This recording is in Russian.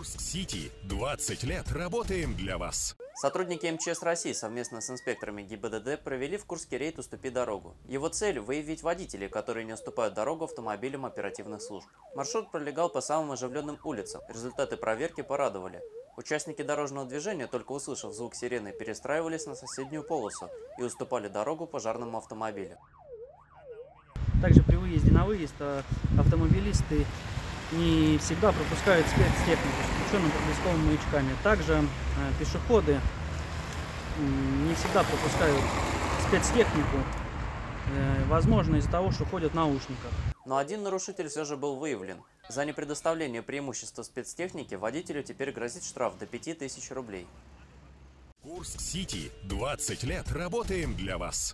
Курск-Сити. 20 лет работаем для вас. Сотрудники МЧС России совместно с инспекторами ГИБДД провели в Курске рейд «Уступи дорогу». Его цель – выявить водителей, которые не уступают дорогу автомобилям оперативных служб. Маршрут пролегал по самым оживленным улицам. Результаты проверки порадовали. Участники дорожного движения, только услышав звук сирены, перестраивались на соседнюю полосу и уступали дорогу пожарному автомобилю. Также при выезде на выезд а, автомобилисты не всегда пропускают спецтехнику с включенными проблесковыми маячками. Также э, пешеходы не всегда пропускают спецтехнику, э, возможно из-за того, что ходят в наушниках. Но один нарушитель все же был выявлен. За непредоставление преимущества спецтехники водителю теперь грозит штраф до 5000 рублей. Курск-Сити. 20 лет работаем для вас.